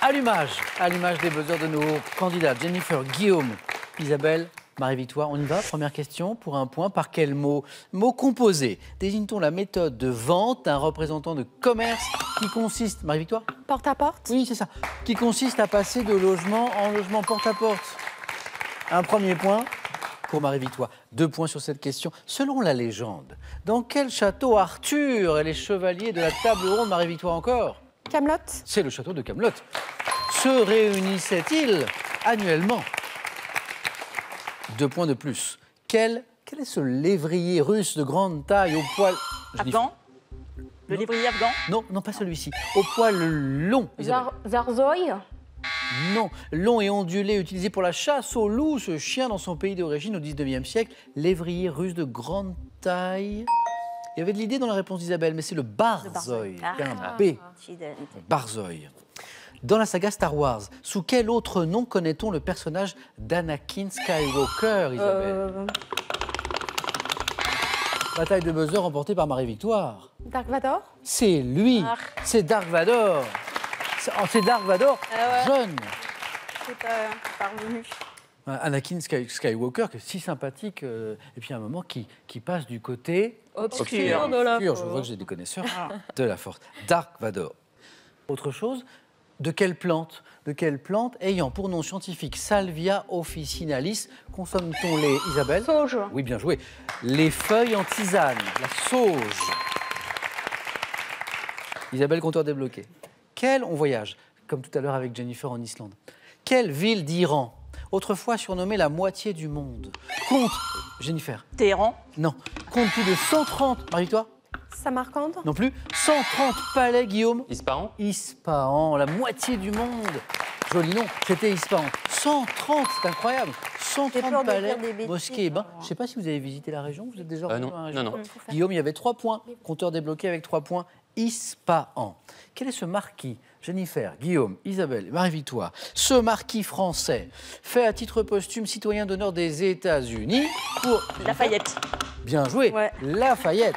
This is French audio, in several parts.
Allumage, allumage des buzzers de nos candidats. Jennifer, Guillaume, Isabelle, Marie-Victoire, on y va. Première question pour un point. Par quel mot? Mot composé. Désigne-t-on la méthode de vente d'un représentant de commerce qui consiste. Marie-Victoire? Porte à porte Oui, c'est ça. Qui consiste à passer de logement en logement porte-à-porte. Un premier point pour Marie-Victoire. Deux points sur cette question. Selon la légende, dans quel château Arthur et les chevaliers de la table ronde, Marie-Victoire encore? Camelot C'est le château de Camelot. Se réunissaient-ils annuellement? Deux points de plus. Quel, quel est ce lévrier russe de grande taille au poil... Afghan? Le lévrier afghan? Non, non, pas celui-ci. Au poil long. Zar- Zarzoï? Non, long et ondulé, utilisé pour la chasse au loup, ce chien dans son pays d'origine au 19e siècle, lévrier russe de grande taille. Il y avait de l'idée dans la réponse d'Isabelle, mais c'est le barzoi, Ah. un B, barzoi. Dans la saga Star Wars, sous quel autre nom connaît-on le personnage d'Anakin Skywalker, Isabelle? Euh, Bataille de buzzer remportée par Marie-Victoire. Dark Vador? C'est lui, Ah. c'est Dark Vador. C'est oh, c'est Dark Vador, Ah ouais. jeune. C'est euh, parvenu. Un Anakin Sky- Skywalker, qui est si sympathique, euh, et puis à un moment qui, qui passe du côté Obscur. obscur. Je vois que j'ai des connaisseurs de la force. Dark Vador. Autre chose, de quelle plante De quelle plante ayant pour nom scientifique Salvia officinalis consomme-t-on les Isabelle? Sauge. Oui, bien joué. Les feuilles en tisane, la sauge. Isabelle, compteur débloqué. Quelle, on voyage, comme tout à l'heure avec Jennifer en Islande. Quelle ville d'Iran, autrefois surnommée la moitié du monde, compte, Jennifer, Téhéran non, compte plus de 130, Marie-Victoire Samarcande Non plus, 130 palais, Guillaume Ispahan Ispahan, la moitié du monde. Joli nom, c'était Ispahan. 130, c'est incroyable. J'ai 130 peur de palais, bêtises, mosquées et bains. alors. Je ne sais pas si vous avez visité la région, vous êtes déjà Euh, non, dans la région non, non. Guillaume, il y avait 3 points. Compteur débloqué avec 3 points. Ispahan. Quel est ce marquis Jennifer, Guillaume, Isabelle, Marie-Victoire. Ce marquis français fait à titre posthume citoyen d'honneur des États-Unis pour. Lafayette. Bien joué. Ouais. Lafayette.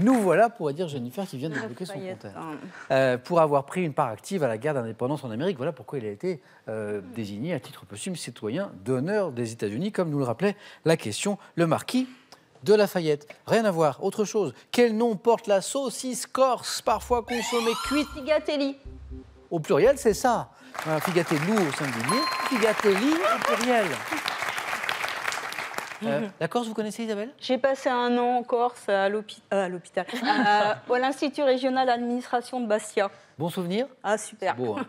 Nous voilà, pourrait dire Jennifer, qui vient de débloquer son compteur. hein. Euh, pour avoir pris une part active à la guerre d'indépendance en Amérique. Voilà pourquoi il a été euh, désigné à titre posthume citoyen d'honneur des États-Unis, comme nous le rappelait la question, le marquis de Lafayette. Rien à voir, autre chose. Quel nom porte la saucisse corse, parfois consommée cuite Figatelli. Au pluriel, c'est ça. Voilà, figatello au singulier, figatelli au pluriel. Euh, la Corse, vous connaissez Isabelle? J'ai passé un an en Corse à euh, l'hôpital, à, à l'Institut régional d'administration de Bastia. Bon souvenir? Ah, super. Beau, hein.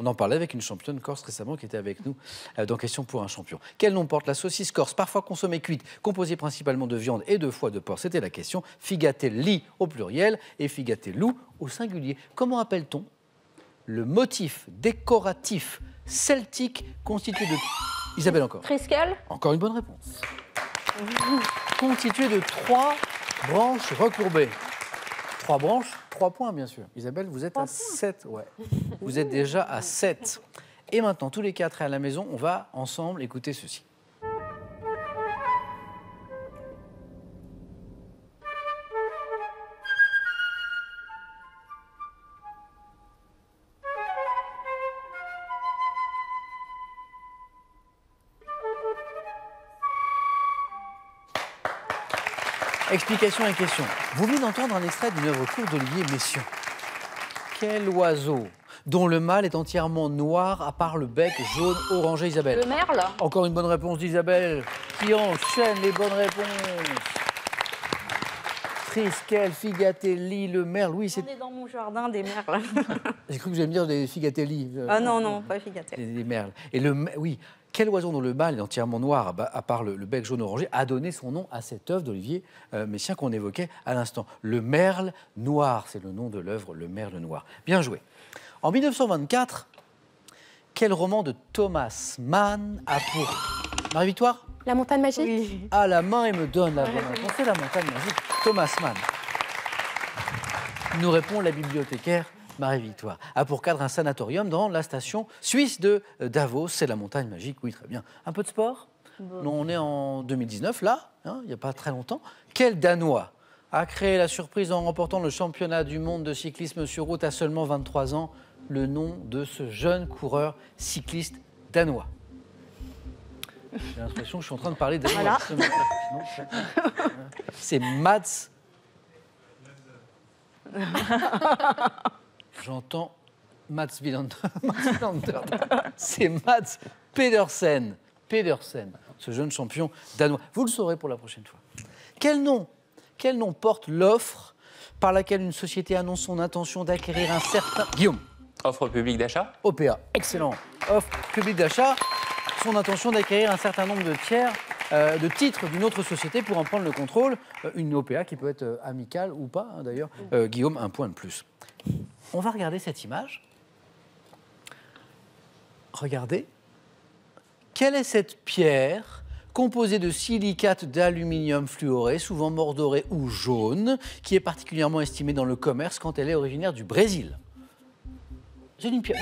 On en parlait avec une championne corse récemment qui était avec nous euh, dans Question pour un champion. Quel nom porte la saucisse corse, parfois consommée cuite, composée principalement de viande et de foie de porc? C'était la question. Figatelli au pluriel et figatello au singulier. Comment appelle-t-on le motif décoratif celtique constitué de... Isabelle encore. Triskel Encore une bonne réponse. Constitué de trois branches recourbées. Trois branches, trois points bien sûr. Isabelle, vous êtes à 7. Ouais. Vous êtes déjà à 7. Et maintenant, tous les quatre à la maison, on va ensemble écouter ceci. Explication et question. Vous venez d'entendre un extrait d'une œuvre courte d'Olivier Messiaen. Quel oiseau dont le mâle est entièrement noir à part le bec jaune orangé Isabelle Le merle Encore une bonne réponse d'Isabelle qui enchaîne les bonnes réponses. Triskel, Figatelli, le merle. Oui, c'est... On est dans mon jardin des merles. j'ai cru que vous alliez me dire des Figatelli. euh, ah non, non, pas Figatel. des, des merles. Et le, oui, quel oiseau dont le mâle est entièrement noir, à, part le, le bec jaune orangé, a donné son nom à cette œuvre d'Olivier euh, Messiaen qu'on évoquait à l'instant. Le merle noir, c'est le nom de l'œuvre, le merle noir. Bien joué. En 1924, quel roman de Thomas Mann a pour Marie-Victoire? La montagne magique? Oui. à la main et me donne la bonne réponse. C'est la montagne magique. Thomas Mann. Nous répond la bibliothécaire Marie-Victoire. A pour cadre un sanatorium dans la station suisse de euh, Davos. C'est la montagne magique, oui, très bien. Un peu de sport? Non, On est en 2019, là, hein, il n'y a pas très longtemps. Quel Danois a créé la surprise en remportant le championnat du monde de cyclisme sur route à seulement 23 ans? Le nom de ce jeune coureur cycliste danois. J'ai l'impression que je suis en train de parler danois. Non, C'est Mats. J'entends Mats Wilander. C'est Mats Pedersen. Pedersen, ce jeune champion danois. Vous le saurez pour la prochaine fois. Quel nom Quel nom porte l'offre par laquelle une société annonce son intention d'acquérir un certain. Guillaume, Offre publique d'achat OPA, excellent. Offre publique d'achat, son intention d'acquérir un certain nombre de tiers. euh, de titres d'une autre société pour en prendre le contrôle, Euh, une OPA qui peut être euh, amicale ou pas hein, d'ailleurs. Guillaume, un point de plus. On va regarder cette image. Regardez. Quelle est cette pierre composée de silicate d'aluminium fluoré, souvent mordoré ou jaune, qui est particulièrement estimée dans le commerce quand elle est originaire du Brésil? J'ai une pierre.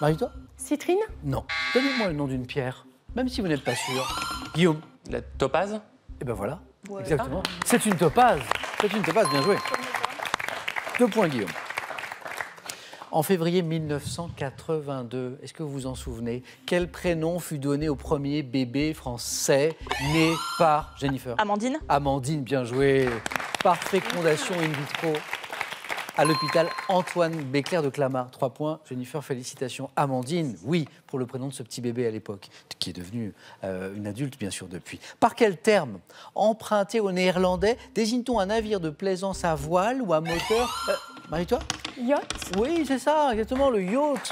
Marie-toi Citrine? Non. Donnez-moi le nom d'une pierre, même si vous n'êtes pas sûr. Guillaume La topaze? Eh ben voilà. Exactement. C'est une topaze. C'est une topaze, bien joué. Deux points, Guillaume. En février 1982, est-ce que vous vous en souvenez? Quel prénom fut donné au premier bébé français né par Jennifer? Amandine Amandine, bien joué. Par fécondation in vitro à l'hôpital Antoine Béclair de Clamart. Trois points. Jennifer, félicitations. Amandine, oui, pour le prénom de ce petit bébé à l'époque, qui est devenu euh, une adulte, bien sûr, depuis. Par quel terme, emprunté au néerlandais, désigne-t-on un navire de plaisance à voile ou à moteur Euh, Marie-toi Yacht oui, c'est ça, exactement, le yacht.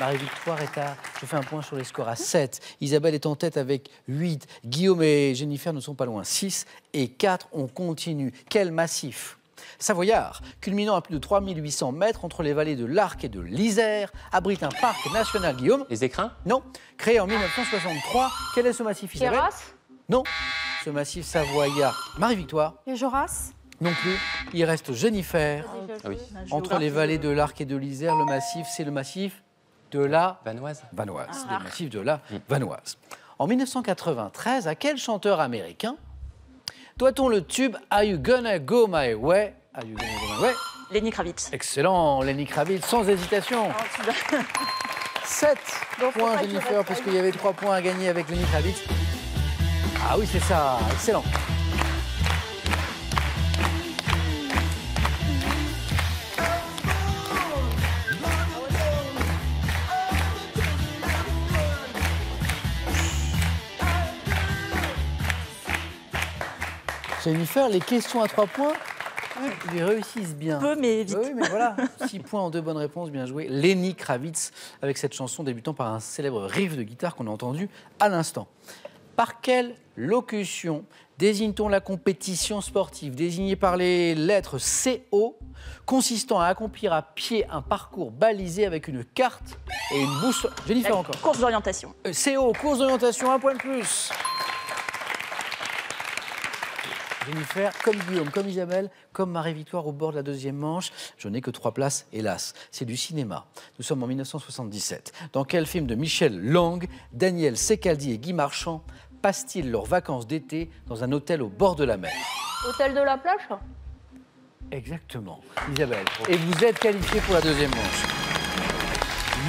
Marie-Victoire est à. Je fais un point sur les scores à 7. Isabelle est en tête avec 8. Guillaume et Jennifer ne sont pas loin. 6 et 4. On continue. Quel massif Savoyard, culminant à plus de 3800 mètres entre les vallées de l'Arc et de l'Isère, abrite un parc national, Guillaume Les écrins Non. Créé en 1963. Quel est ce massif, Isabelle Terrasse Non. Ce massif savoyard. Marie-Victoire Les Joras Non plus. Il reste Jennifer. Ah oui. Entre les vallées de l'Arc et de l'Isère, le massif, c'est le massif de la Vanoise Vanoise. le massif de la Vanoise. En 1993, à quel chanteur américain doit-on le tube Are You Gonna Go My Way? Are You Gonna Go My Way? Lenny Kravitz. Excellent, Lenny Kravitz, sans hésitation. 7 points, Jennifer, puisqu'il y avait 3 points à gagner avec Lenny Kravitz. Ah oui, c'est ça, excellent. Jennifer, les questions à 3 points, ils réussissent bien. Peu, mais vite. Oui, mais voilà, 6 points en deux bonnes réponses, bien joué. Lenny Kravitz, avec cette chanson débutant par un célèbre riff de guitare qu'on a entendu à l'instant. Par quelle locution désigne-t-on la compétition sportive désignée par les lettres CO, consistant à accomplir à pied un parcours balisé avec une carte et une boussole? Jennifer encore. Course d'orientation. Euh, CO, course d'orientation, un point de plus. Jennifer, comme Guillaume, comme Isabelle, comme Marie-Victoire au bord de la deuxième manche, je n'ai que trois places, hélas. C'est du cinéma. Nous sommes en 1977. Dans quel film de Michel Lang, Daniel Secaldi et Guy Marchand passent-ils leurs vacances d'été dans un hôtel au bord de la mer? Hôtel de la plage Exactement, Isabelle. Et vous êtes qualifié pour la deuxième manche.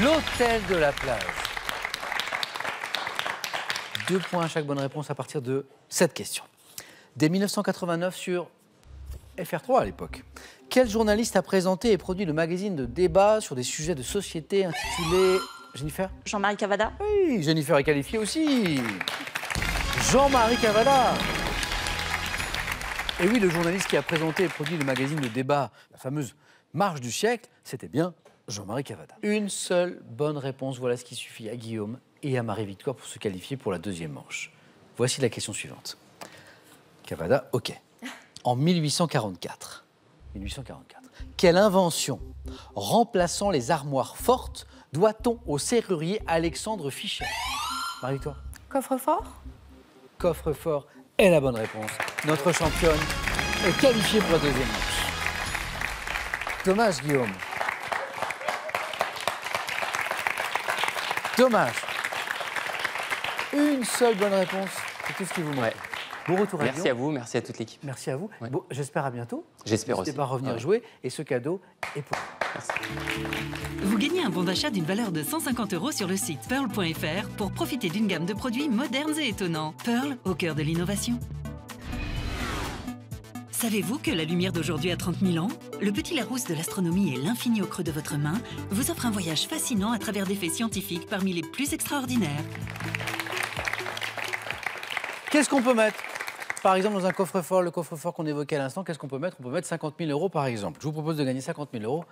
L'hôtel de la plage. Deux points à chaque bonne réponse à partir de cette question. Dès 1989 sur FR3 à l'époque. Quel journaliste a présenté et produit le magazine de débat sur des sujets de société intitulé Jennifer? Jean-Marie Cavada. Oui, Jennifer est qualifiée aussi. Jean-Marie Cavada. Et oui, le journaliste qui a présenté et produit le magazine de débat, la fameuse Marche du siècle, c'était bien Jean-Marie Cavada. Une seule bonne réponse, voilà ce qui suffit à Guillaume et à Marie-Victoire pour se qualifier pour la deuxième manche. Voici la question suivante. Cavada, ok. En 1844, 1844, quelle invention remplaçant les armoires fortes doit-on au serrurier Alexandre Fischer? Marie-Victoire? Coffre-fort? Coffre-fort est la bonne réponse. Notre championne est qualifiée pour la deuxième manche. Dommage, Guillaume. Dommage. Une seule bonne réponse, c'est tout ce qui vous manque. Bon retour à Merci Lyon. à vous, merci à toute l'équipe. Merci à vous. Ouais. Bon, J'espère à bientôt. J'espère N'hésitez aussi. pas à revenir Ouais. jouer. Et ce cadeau est pour Merci. Vous gagnez un bon d'achat d'une valeur de 150 euros sur le site pearl.fr pour profiter d'une gamme de produits modernes et étonnants. Pearl, au cœur de l'innovation. Savez-vous que la lumière d'aujourd'hui a 30 000 ans? Le petit Larousse de l'astronomie et l'infini au creux de votre main vous offre un voyage fascinant à travers des faits scientifiques parmi les plus extraordinaires. Qu'est-ce qu'on peut mettre? Par exemple, dans un coffre-fort, le coffre-fort qu'on évoquait à l'instant, qu'est-ce qu'on peut mettre? On peut mettre 50 000 euros, par exemple. Je vous propose de gagner 50 000 euros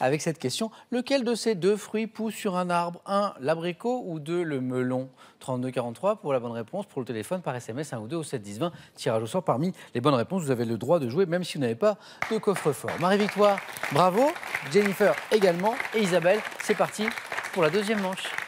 avec cette question. Lequel de ces deux fruits pousse sur un arbre? Un, l'abricot ou deux, le melon? 3243 pour la bonne réponse, pour le téléphone, par SMS, 1 ou 2 au 7 10 20. Tirage au sort parmi les bonnes réponses. Vous avez le droit de jouer, même si vous n'avez pas de coffre-fort. Marie-Victoire, bravo. Jennifer également. Et Isabelle, c'est parti pour la deuxième manche.